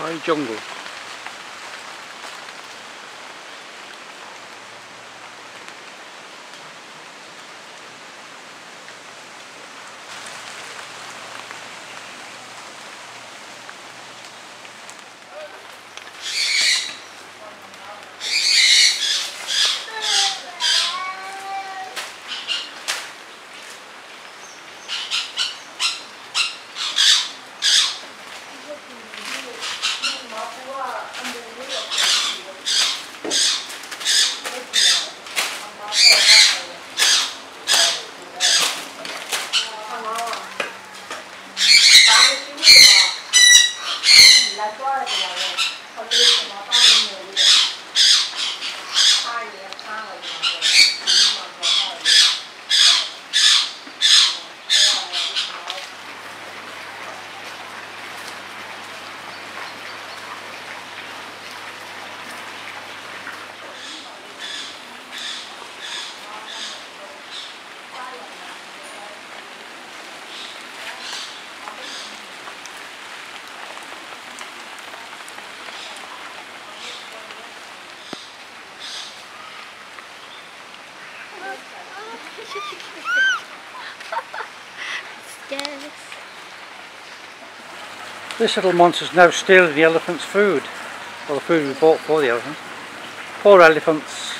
High jungle. This little monster's now stealing the elephant's food. Or the food we bought for the elephant. Poor elephants.